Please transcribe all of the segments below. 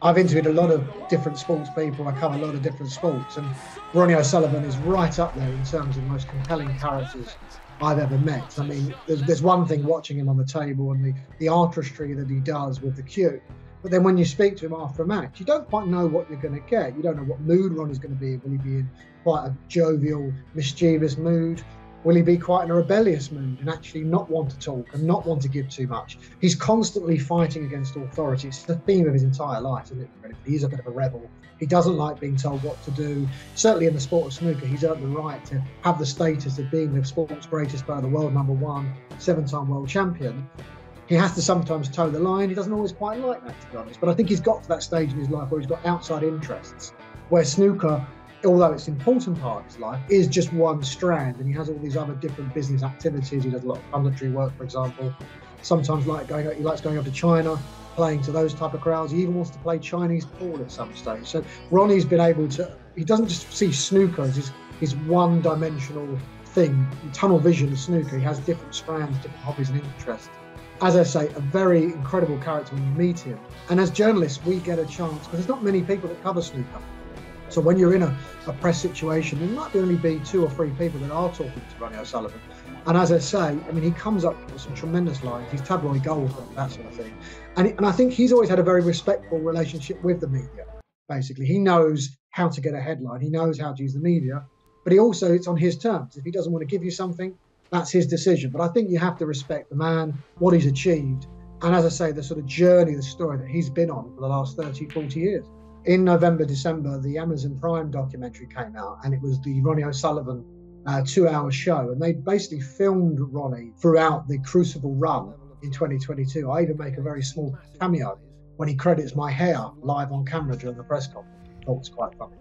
I've interviewed a lot of different sports people. I cover a lot of different sports, and Ronnie O'Sullivan is right up there in terms of the most compelling characters I've ever met. I mean, there's, there's one thing watching him on the table and the, the artistry that he does with the cue. But then when you speak to him after a match, you don't quite know what you're going to get. You don't know what mood Ronnie's going to be. Will he be in quite a jovial, mischievous mood? Will he be quite in a rebellious mood and actually not want to talk and not want to give too much? He's constantly fighting against authority. It's the theme of his entire life, isn't it? He's a bit of a rebel. He doesn't like being told what to do. Certainly in the sport of snooker, he's earned the right to have the status of being the sport's greatest player, the world number one, seven time world champion. He has to sometimes toe the line. He doesn't always quite like that, to be honest. But I think he's got to that stage in his life where he's got outside interests, where snooker although it's an important part of his life, is just one strand, and he has all these other different business activities. He does a lot of punditry work, for example. Sometimes, like going, he likes going up to China, playing to those type of crowds. He even wants to play Chinese pool at some stage. So Ronnie's been able to. He doesn't just see snooker as his, his one-dimensional thing, tunnel vision of snooker. He has different strands, different hobbies and interests as I say, a very incredible character when you meet him. And as journalists, we get a chance because there's not many people that cover snooker. So when you're in a, a press situation, there might only be two or three people that are talking to Ronnie O'Sullivan. And as I say, I mean, he comes up with some tremendous lines. He's tabloid gold, that sort of thing. And, and I think he's always had a very respectful relationship with the media, basically. He knows how to get a headline, he knows how to use the media, but he also, it's on his terms. If he doesn't want to give you something, that's his decision. But I think you have to respect the man, what he's achieved, and as I say, the sort of journey, the story that he's been on for the last 30, 40 years in November, December, the Amazon Prime documentary came out, and it was the Ronnie O'Sullivan uh, two-hour show, and they basically filmed Ronnie throughout the Crucible run in 2022. I even make a very small cameo when he credits my hair live on camera during the press conference. I thought it was quite funny.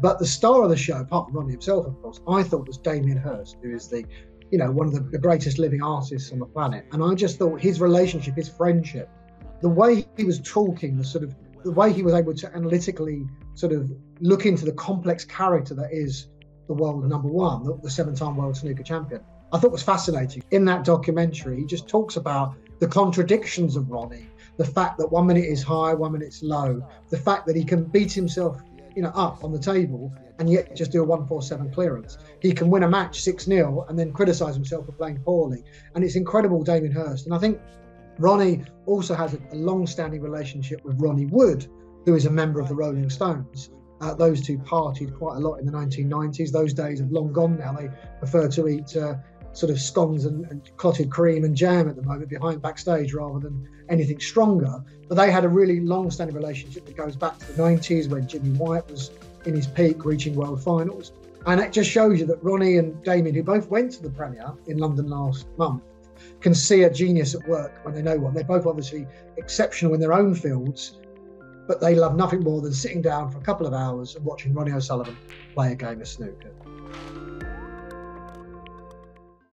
But the star of the show, apart from Ronnie himself, of course, I thought was Damien Hirst, who is the, you know, one of the greatest living artists on the planet. And I just thought his relationship, his friendship, the way he was talking, the sort of the way he was able to analytically sort of look into the complex character that is the world number one, the, the seven-time world snooker champion, I thought was fascinating. In that documentary, he just talks about the contradictions of Ronnie, the fact that one minute is high, one minute it's low, the fact that he can beat himself, you know, up on the table and yet just do a 147 clearance. He can win a match 6 0 and then criticize himself for playing poorly. And it's incredible, Damien Hirst. And I think Ronnie also has a, long standing relationship with Ronnie Wood, who is a member of the Rolling Stones. Uh, those two partied quite a lot in the 1990s. Those days have long gone now. They prefer to eat uh, sort of scones and, and, clotted cream and jam at the moment behind backstage rather than anything stronger. But they had a really long standing relationship that goes back to the 90s when Jimmy White was in his peak, reaching world finals. And it just shows you that Ronnie and Damien, who both went to the Premier in London last month, can see a genius at work when they know one. They're both obviously exceptional in their own fields, but they love nothing more than sitting down for a couple of hours and watching Ronnie O'Sullivan play a game of snooker.